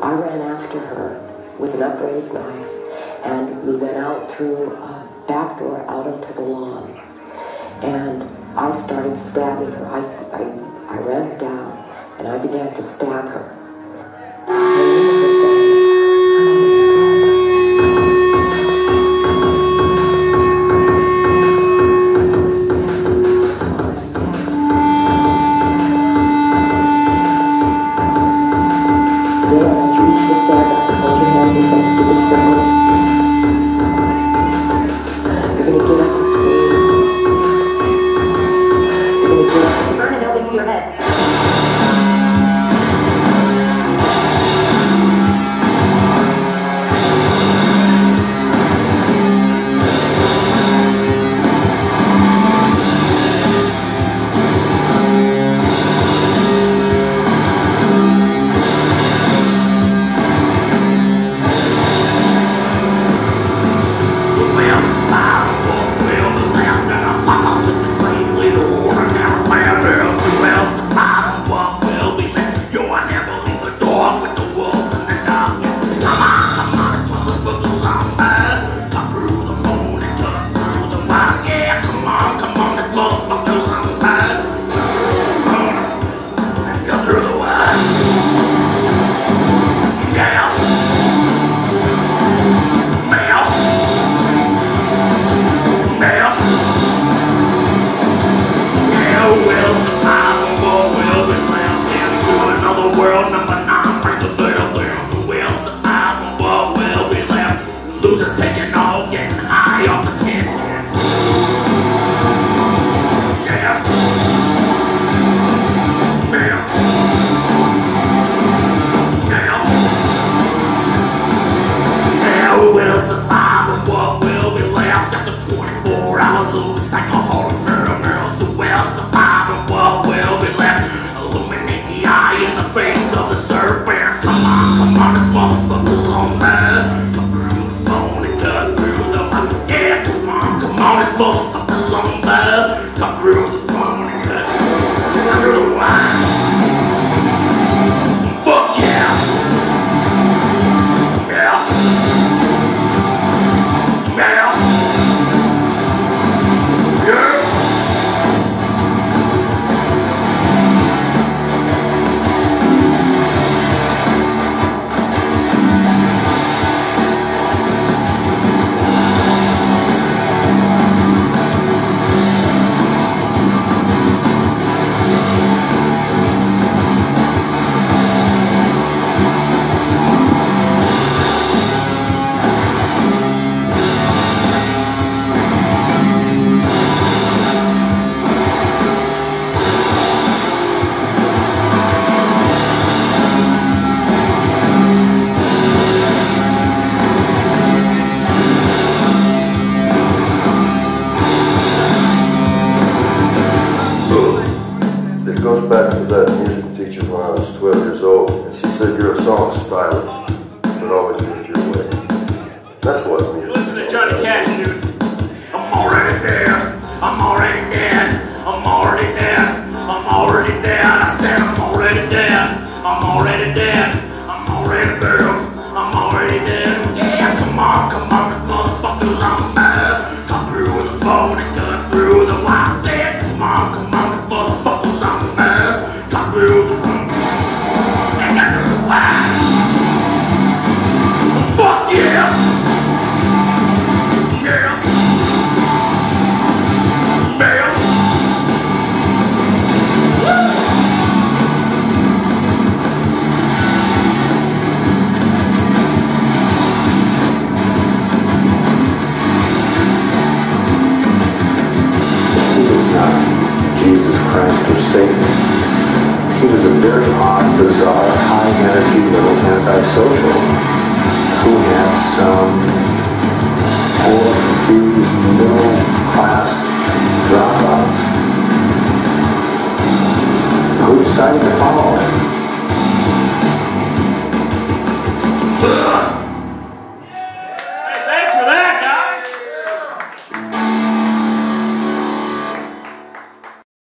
I ran after her with an upraised knife, and we went out through a back door out onto the lawn. And I started stabbing her. I, I, I ran her down, and I began to stab her. taking all, getting high off the tin. Yeah. Who will survive and what will be left 24 hours of? Who will survive and what will be left? Illuminate the eye in the face of the serpent. Come on, come on, this motherfucker, on back. went back to that music teacher when I was 12 years old, and she said, you're a song stylist, but always do your way. That's what music Listen to Johnny Cash, dude. I'm already dead. I'm already dead. I'm already dead. I'm already dead. I said I'm already dead. I'm already dead. I'm already dead. I'm already dead. Yeah, come on, come on, motherfuckers, I'm back. is a very odd, bizarre, high-energy little antisocial who had some poor, confused, middle-class dropouts who decided to follow him.